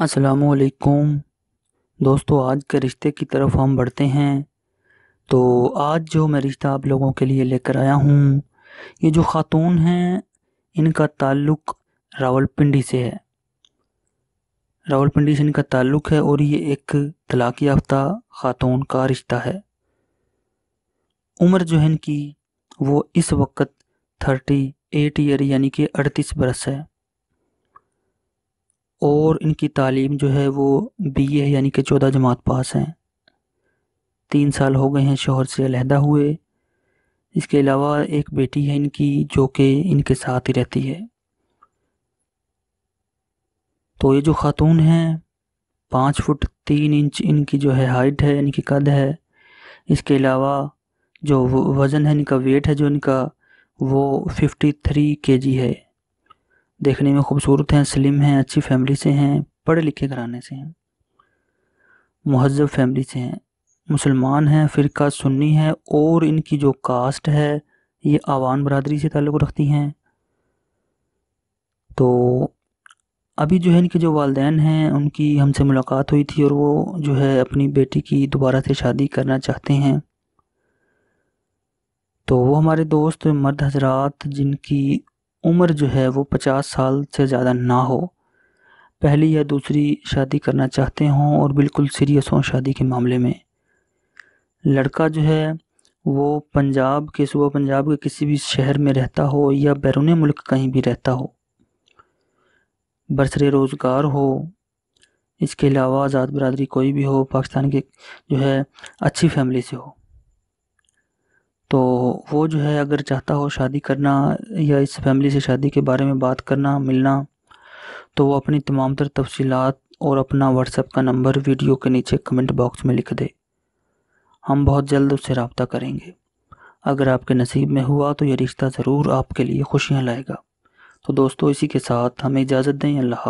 असलकुम दोस्तों, आज के रिश्ते की तरफ़ हम बढ़ते हैं। तो आज जो मैं रिश्ता आप लोगों के लिए लेकर आया हूँ, ये जो ख़ातून हैं, इनका ताल्लुक़ रावलपिंडी से है। रावलपिंडी से इनका ताल्लुक़ है और ये एक तलाक़ याफ्ता ख़ातून का रिश्ता है। उम्र जो है इनकी, वो इस वक्त थर्टी एट ईयर यानी कि अड़तीस बरस है। और इनकी तालीम जो है वो बी ए यानी कि चौदह जमात पास हैं। तीन साल हो गए हैं शोहर से अलहदा हुए। इसके अलावा एक बेटी है इनकी जो कि इनके साथ ही रहती है। तो ये जो ख़ातून हैं, पाँच फुट तीन इंच इनकी जो है हाइट है, इनकी कद है। इसके अलावा जो वज़न है, इनका वेट है जो इनका, वो फिफ्टी थ्री के जी है। देखने में खूबसूरत हैं स्लिम हैं, अच्छी फैमिली से हैं, पढ़े लिखे घराने से हैं। महजब फैमिली से हैं। मुसलमान हैं, फ़िरका सुन्नी है और इनकी जो कास्ट है, ये आवान बरदरी से ताल्लुक़ रखती हैं। तो अभी जो है इनके जो वालदेन हैं, उनकी हमसे मुलाकात हुई थी और वो जो है अपनी बेटी की दोबारा से शादी करना चाहते हैं। तो वो हमारे दोस्त मर्द हजरात, जिनकी उम्र जो है वो पचास साल से ज़्यादा ना हो। पहली या दूसरी शादी करना चाहते हों और बिल्कुल सीरियस हों शादी के मामले में। लड़का जो है वो पंजाब के, सुबह पंजाब के किसी भी शहर में रहता हो या बैरून मुल्क कहीं भी रहता हो। बरसरे रोज़गार हो, इसके अलावा आज़ाद बरदरी कोई भी हो, पाकिस्तान के जो है अच्छी फैमिली से हो। तो वो जो है, अगर चाहता हो शादी करना या इस फैमिली से शादी के बारे में बात करना, मिलना तो वो अपनी तमाम तर तफसीत और अपना व्हाट्सएप का नंबर वीडियो के नीचे कमेंट बॉक्स में लिख दे। हम बहुत जल्द उससे रबता करेंगे। अगर आपके नसीब में हुआ तो ये रिश्ता ज़रूर आपके लिए खुशियाँ लाएगा। तो दोस्तों, इसी के साथ हमें इजाज़त दें। अल्लाह